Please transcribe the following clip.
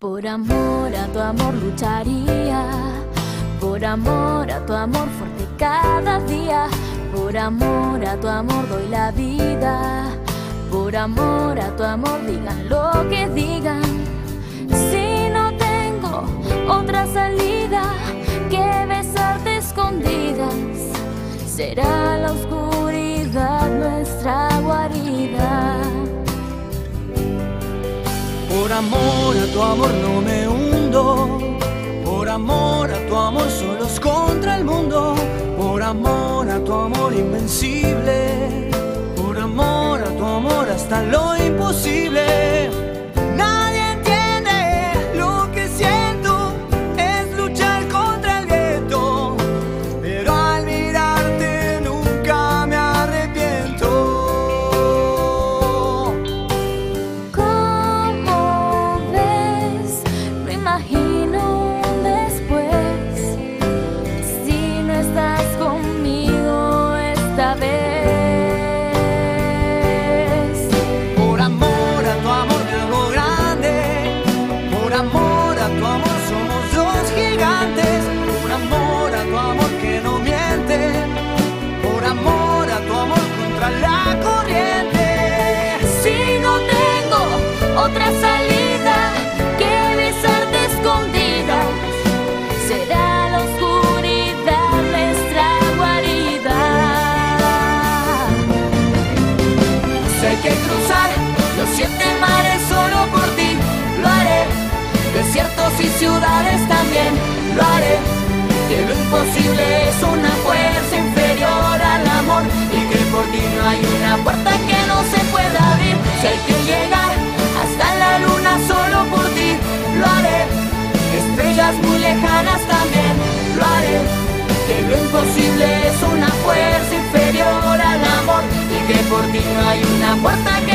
Por amor a tu amor lucharía, por amor a tu amor fuerte cada día, por amor a tu amor doy la vida, por amor a tu amor digan lo que digan. Si no tengo otra salida que besarte escondidas, será la oscuridad nuestra guarida. Por amor tu amor no me hundo. Por amor a tu amor solos contra el mundo. Por amor a tu amor invencible. Por amor a tu amor hasta lo tu amor somos dos gigantes. Por amor a tu amor que no miente. Por amor a tu amor contra la corriente. Si no tengo otra salida que besarte escondidas, será la oscuridad nuestra guarida. Hay que cruzar los siete Y ciudades también lo haré. Que lo imposible es una fuerza inferior al amor y que por ti no hay una puerta que no se pueda abrir. Si hay que llegar hasta la luna solo por ti, lo haré. Estrellas muy lejanas también lo haré. Que lo imposible es una fuerza inferior al amor y que por ti no hay una puerta que